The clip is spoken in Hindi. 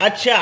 अच्छा।